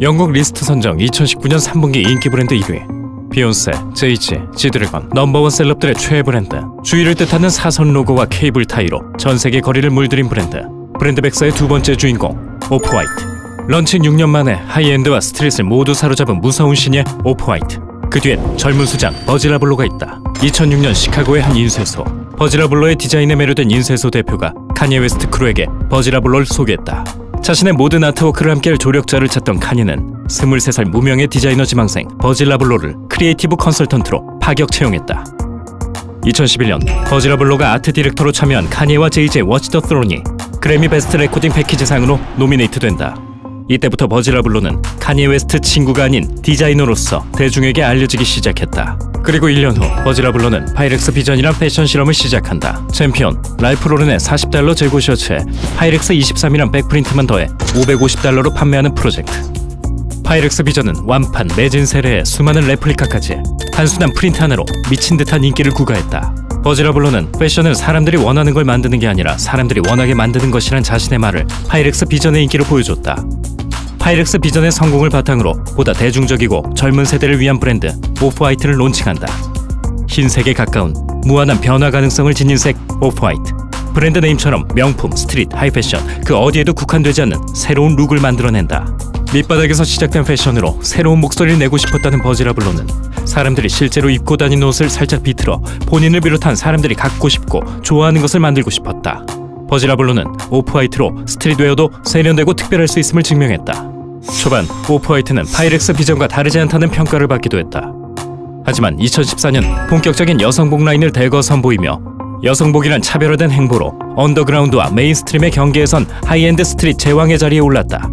영국 리스트 선정 2019년 3분기 인기 브랜드 1위. 비욘세, 제이지, 지드래곤, 넘버원 celeb들의 최애 브랜드. 주의를 뜻하는 사선 로고와 cable tie로 전 세계 거리를 물들인 브랜드. 브랜드 백서의 두 번째 주인공 오프화이트. 런칭 6년 만에 high-end와 street을 모두 사로잡은 무서운 신예 오프화이트. 그 뒤엔 젊은 수장 버질 아블로가 있다. 2006년 시카고의 한 인쇄소. 버질 아블로의 디자인에 매료된 인쇄소 대표가 카니에 웨스트 crew에게 버질 아블로를 소개했다 자신의 모든 artwork를 함께할 조력자를 찾던 카니는 23살 무명의 디자이너 지망생 버질 아블로를 creative consultant로 파격 채용했다. 2011년 버질 아블로가 art director로 참여한 카니와 제이지 Watch the Throne이 그래미 Best Recording Package상으로 노미네이트된다. 이때부터 버질 아블로는 카니 웨스트 친구가 아닌 디자이너로서 대중에게 알려지기 시작했다. 그리고 1년 후 버질 아블로는 파이렉스 비전이란 패션 실험을 시작한다. 챔피언, 랄프 로렌의 40달러 재고 셔츠에 파이렉스 23이란 back print만 더해 550달러로 판매하는 프로젝트. 파이렉스 비전은 완판, 매진 세례에 수많은 replica까지 단순한 프린트 하나로 미친 듯한 인기를 구가했다. 버질 아블로는 패션은 사람들이 원하는 걸 만드는 게 아니라 사람들이 원하게 만드는 것이란 자신의 말을 파이렉스 비전의 인기로 보여줬다. 파이렉스 비전의 성공을 바탕으로 보다 대중적이고 젊은 세대를 위한 브랜드 오프화이트를 론칭한다. 흰색에 가까운 무한한 변화 가능성을 지닌 색 오프화이트. brand name처럼 명품, street, high fashion 그 어디에도 국한되지 않는 새로운 look을 만들어낸다. 밑바닥에서 시작된 패션으로 새로운 목소리를 내고 싶었다는 버질 아블로는 사람들이 실제로 입고 다니는 옷을 살짝 비틀어 본인을 비롯한 사람들이 갖고 싶고 좋아하는 것을 만들고 싶었다. 버질 아블로는 오프화이트로 streetwear도 세련되고 특별할 수 있음을 증명했다. 초반 오프화이트는 파이렉스 비전과 다르지 않다는 평가를 받기도 했다. 하지만 2014년 본격적인 여성복 라인을 대거 선보이며 여성복이란 차별화된 행보로 언더그라운드와 mainstream의 경계에 선 high-end street 제왕의 자리에 올랐다.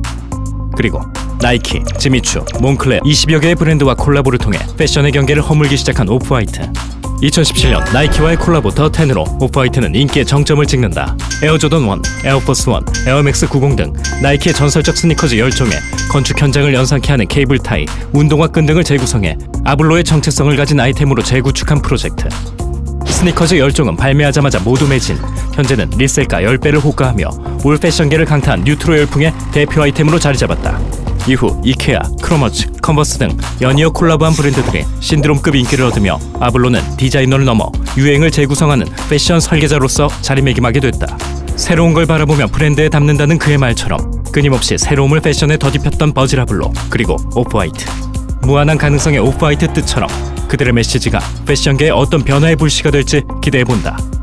그리고 나이키, 지미추, 몽클레르 20여 개의 브랜드와 콜라보를 통해 패션의 경계를 허물기 시작한 오프화이트. 2017년 나이키와의 콜라보 The 10으로 오프화이트는 인기의 정점을 찍는다. 에어조던 1, 에어포스 1, 에어맥스 90 등 나이키의 전설적 스니커즈 열 종에 건축 현장을 연상케 하는 cable tie, 운동화 끈 등을 재구성해 아블로의 정체성을 가진 아이템으로 재구축한 프로젝트. 스니커즈 열 종은 발매하자마자 모두 매진. 현재는 resell가 10배를 호가하며 올 패션계를 강타한 뉴트로 열풍의 대표 아이템으로 자리 잡았다. 이후 이케아, 크롬하츠, 컨버스 등 연이어 콜라보한 브랜드들이 신드롬급 인기를 얻으며 아블로는 디자이너를 넘어 유행을 재구성하는 패션 설계자로서 자리매김하게 됐다. 새로운 걸 바라보며 브랜드에 담는다는 그의 말처럼 끊임없이 새로움을 패션에 더딥혔던 버지라블로 그리고 오프화이트 무한한 가능성의 오프화이트 뜻처럼 그들의 메시지가 패션계에 어떤 변화의 불씨가 될지 기대해본다.